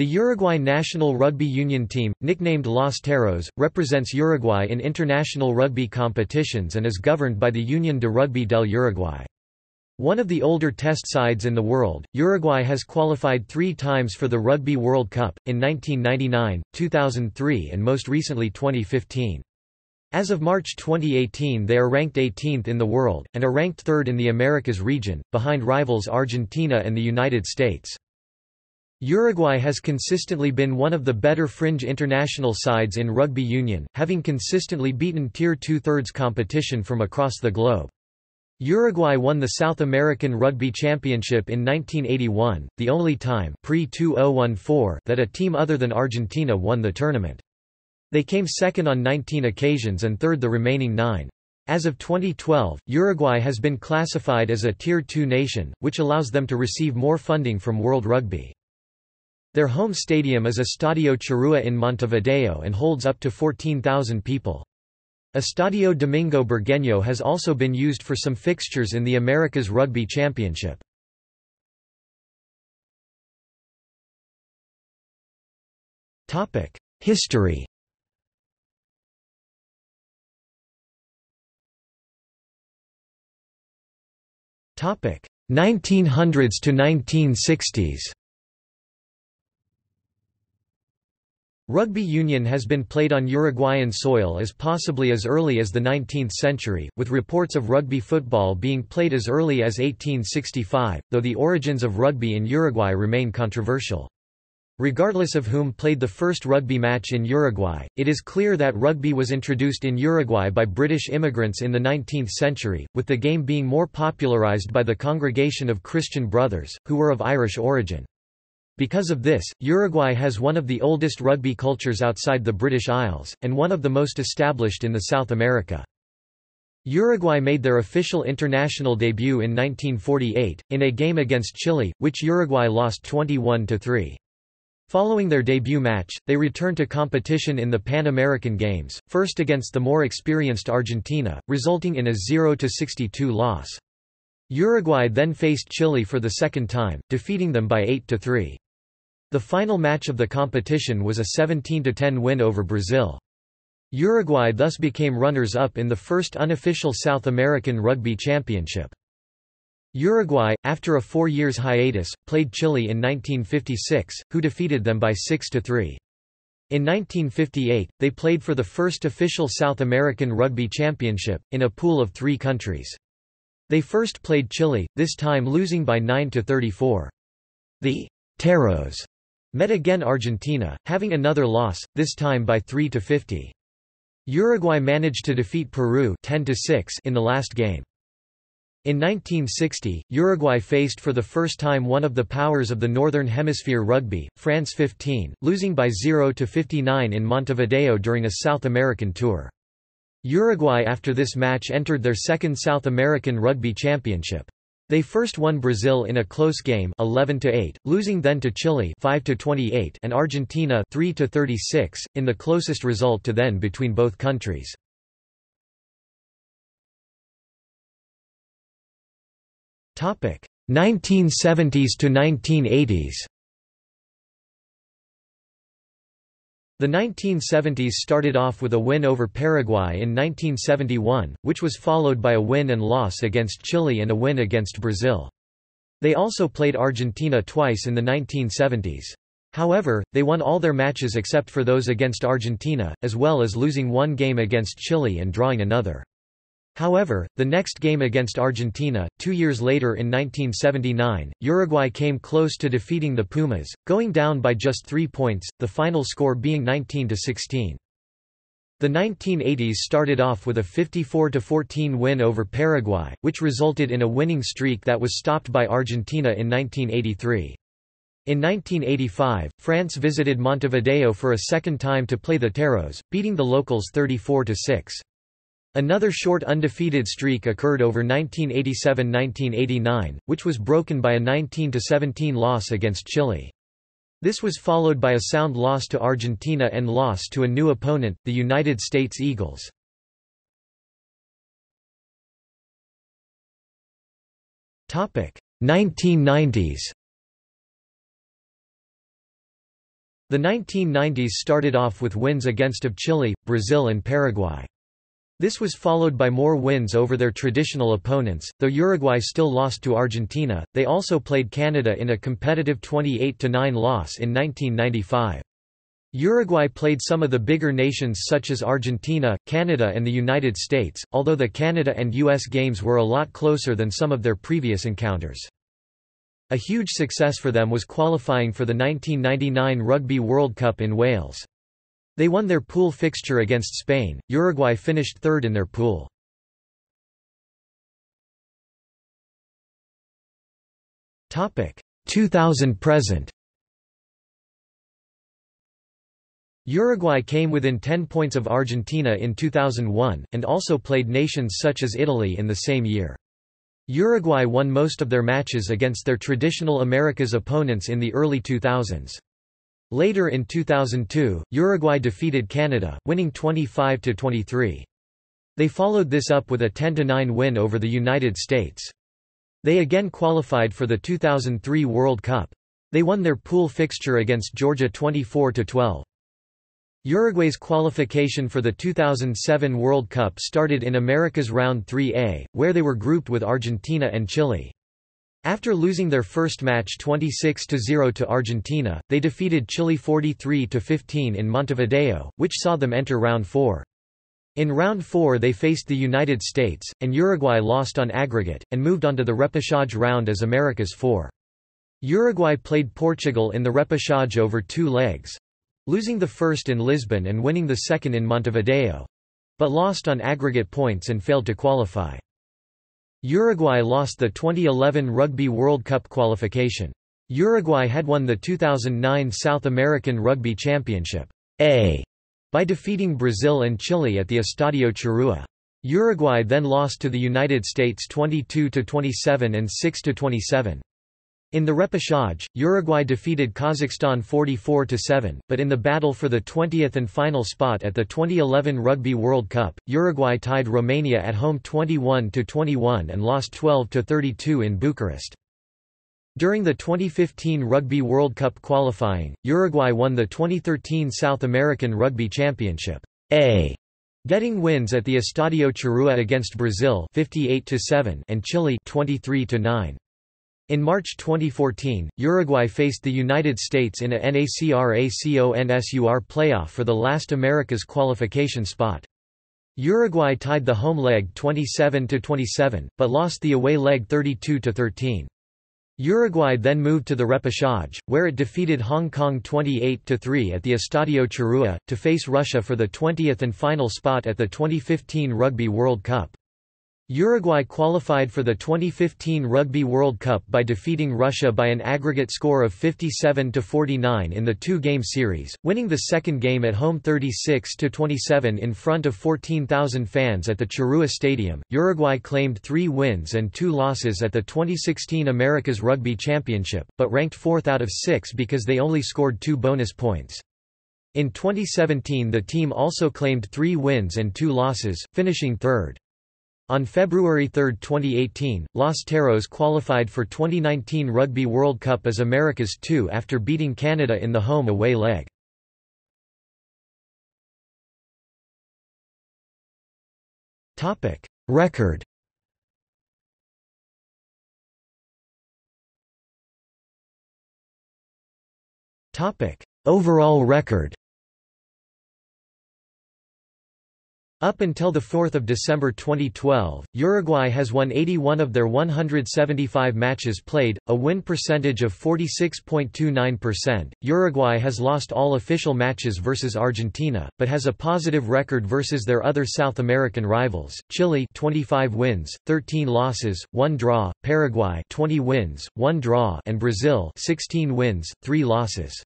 The Uruguay national rugby union team, nicknamed Los Teros, represents Uruguay in international rugby competitions and is governed by the Unión de Rugby del Uruguay. One of the older test sides in the world, Uruguay has qualified three times for the Rugby World Cup, in 1999, 2003 and most recently 2015. As of March 2018 they are ranked 18th in the world, and are ranked third in the Americas region, behind rivals Argentina and the United States. Uruguay has consistently been one of the better fringe international sides in rugby union, having consistently beaten Tier 2 thirds competition from across the globe. Uruguay won the South American Rugby Championship in 1981, the only time pre oh that a team other than Argentina won the tournament. They came second on 19 occasions and third the remaining nine. As of 2012, Uruguay has been classified as a Tier 2 nation, which allows them to receive more funding from World Rugby. Their home stadium is Estadio Charrúa in Montevideo and holds up to 14,000 people. Estadio Domingo Burgueño has also been used for some fixtures in the Americas Rugby Championship. History Topic 1900s to 1960s. Rugby union has been played on Uruguayan soil as possibly as early as the 19th century, with reports of rugby football being played as early as 1865, though the origins of rugby in Uruguay remain controversial. Regardless of whom played the first rugby match in Uruguay, it is clear that rugby was introduced in Uruguay by British immigrants in the 19th century, with the game being more popularised by the Congregation of Christian Brothers, who were of Irish origin. Because of this, Uruguay has one of the oldest rugby cultures outside the British Isles, and one of the most established in the South America. Uruguay made their official international debut in 1948, in a game against Chile, which Uruguay lost 21–3. Following their debut match, they returned to competition in the Pan American Games, first against the more experienced Argentina, resulting in a 0–62 loss. Uruguay then faced Chile for the second time, defeating them by 8–3. The final match of the competition was a 17–10 win over Brazil. Uruguay thus became runners-up in the first unofficial South American Rugby Championship. Uruguay, after a four years hiatus, played Chile in 1956, who defeated them by 6–3. In 1958, they played for the first official South American Rugby Championship, in a pool of three countries. They first played Chile, this time losing by 9–34. The Teros Met again Argentina, having another loss, this time by 3 to 50. Uruguay managed to defeat Peru 10 to 6 in the last game. In 1960, Uruguay faced for the first time one of the powers of the Northern Hemisphere rugby, France 15, losing by 0 to 59 in Montevideo during a South American tour. Uruguay after this match entered their second South American Rugby Championship. They first won Brazil in a close game 11 to 8, losing then to Chile 5 to 28 and Argentina 3 to 36 in the closest result to then between both countries. Topic 1970s to 1980s. The 1970s started off with a win over Paraguay in 1971, which was followed by a win and loss against Chile and a win against Brazil. They also played Argentina twice in the 1970s. However, they won all their matches except for those against Argentina, as well as losing one game against Chile and drawing another. However, the next game against Argentina, two years later in 1979, Uruguay came close to defeating the Pumas, going down by just three points, the final score being 19–16. The 1980s started off with a 54–14 win over Paraguay, which resulted in a winning streak that was stopped by Argentina in 1983. In 1985, France visited Montevideo for a second time to play the Teros, beating the locals 34–6. Another short undefeated streak occurred over 1987–1989, which was broken by a 19–17 loss against Chile. This was followed by a sound loss to Argentina and loss to a new opponent, the United States Eagles. Topic 1990s. The 1990s started off with wins against of Chile, Brazil and Paraguay. This was followed by more wins over their traditional opponents, though Uruguay still lost to Argentina. They also played Canada in a competitive 28-9 loss in 1995. Uruguay played some of the bigger nations such as Argentina, Canada and the United States, although the Canada and US games were a lot closer than some of their previous encounters. A huge success for them was qualifying for the 1999 Rugby World Cup in Wales. They won their pool fixture against Spain. Uruguay finished third in their pool. Topic 2000 present. Uruguay came within 10 points of Argentina in 2001, and also played nations such as Italy in the same year. Uruguay won most of their matches against their traditional Americas opponents in the early 2000s. Later in 2002, Uruguay defeated Canada, winning 25–23. They followed this up with a 10–9 win over the United States. They again qualified for the 2003 World Cup. They won their pool fixture against Georgia 24–12. Uruguay's qualification for the 2007 World Cup started in America's Round 3A, where they were grouped with Argentina and Chile. After losing their first match 26–0 to Argentina, they defeated Chile 43–15 in Montevideo, which saw them enter Round 4. In Round 4 they faced the United States, and Uruguay lost on aggregate, and moved on to the repechage round as America's 4. Uruguay played Portugal in the repechage over two legs, losing the first in Lisbon and winning the second in Montevideo but lost on aggregate points and failed to qualify. Uruguay lost the 2011 Rugby World Cup qualification. Uruguay had won the 2009 South American Rugby Championship A by defeating Brazil and Chile at the Estadio Charrúa. Uruguay then lost to the United States 22–27 and 6–27. In the repechage, Uruguay defeated Kazakhstan 44–7, but in the battle for the 20th and final spot at the 2011 Rugby World Cup, Uruguay tied Romania at home 21–21 and lost 12–32 in Bucharest. During the 2015 Rugby World Cup qualifying, Uruguay won the 2013 South American Rugby Championship A, getting wins at the Estadio Charrúa against Brazil 58-7 and Chile 23 -9. In March 2014, Uruguay faced the United States in a NACRACONSUR playoff for the last America's qualification spot. Uruguay tied the home leg 27–27, but lost the away leg 32–13. Uruguay then moved to the repechage, where it defeated Hong Kong 28–3 at the Estadio Charrúa, to face Russia for the 20th and final spot at the 2015 Rugby World Cup. Uruguay qualified for the 2015 Rugby World Cup by defeating Russia by an aggregate score of 57 to 49 in the two-game series, winning the second game at home 36 to 27 in front of 14,000 fans at the Charrúa Stadium. Uruguay claimed 3 wins and 2 losses at the 2016 America's Rugby Championship, but ranked 4th out of 6 because they only scored 2 bonus points. In 2017 the team also claimed 3 wins and 2 losses, finishing third. On February 3, 2018, Los Teros qualified for 2019 Rugby World Cup as America's two after beating Canada in the home-away leg. Record Overall record Up until 4 December 2012, Uruguay has won 81 of their 175 matches played, a win percentage of 46.29%. Uruguay has lost all official matches versus Argentina, but has a positive record versus their other South American rivals, Chile 25 wins, 13 losses, 1 draw, Paraguay 20 wins, 1 draw and Brazil 16 wins, 3 losses.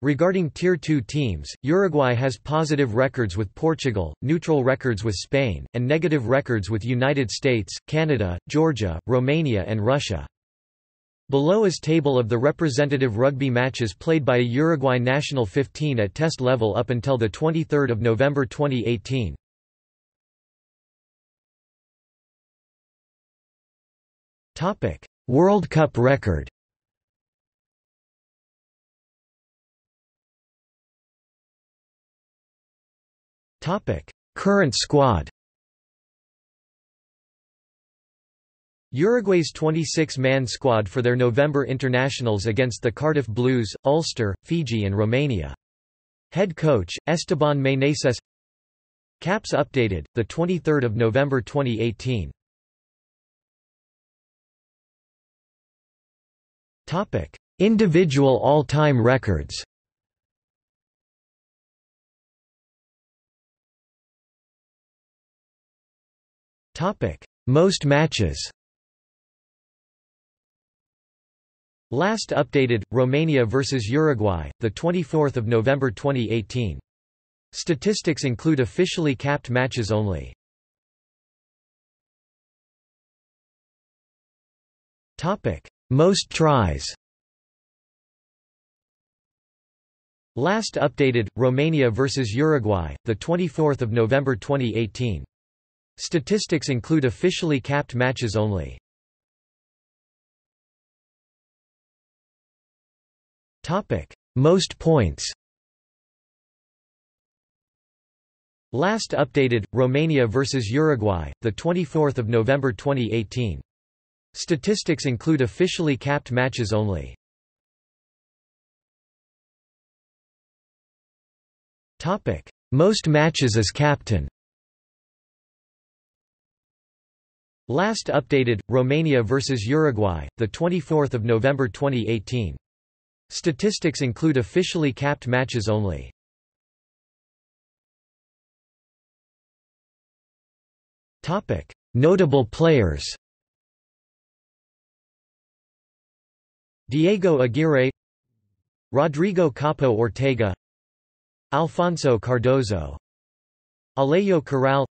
Regarding Tier 2 teams, Uruguay has positive records with Portugal, neutral records with Spain, and negative records with United States, Canada, Georgia, Romania and Russia. Below is table of the representative rugby matches played by a Uruguay national 15 at test level up until 23 November 2018. World Cup record Current squad Uruguay's 26-man squad for their November internationals against the Cardiff Blues, Ulster, Fiji and Romania. Head coach, Esteban Meneses Caps updated, 23 November 2018 Individual all-time records Most matches Last updated Romania vs Uruguay, the 24th of November 2018. Statistics include officially capped matches only. Topic: Most tries. Last updated Romania vs Uruguay, the 24th of November 2018. Statistics include officially capped matches only. Most points Last updated Romania vs Uruguay, the 24th of November 2018. Statistics include officially capped matches only. Topic: Most matches as captain. Last updated Romania vs Uruguay, the 24th of November 2018. Statistics include officially capped matches only. Notable players Diego Aguirre Rodrigo Capo Ortega Alfonso Cardozo Alejo Corral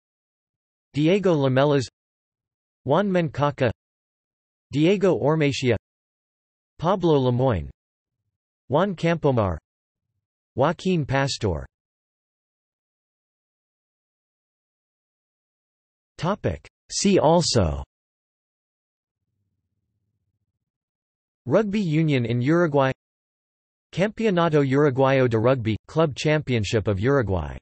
Diego Lamelas Juan Menchaca Diego Ormaechea Pablo Lemoine Juan Campomar Joaquin Pastor. See also. Rugby union in Uruguay. Campeonato Uruguayo de Rugby – Club Championship of Uruguay